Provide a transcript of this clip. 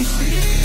Música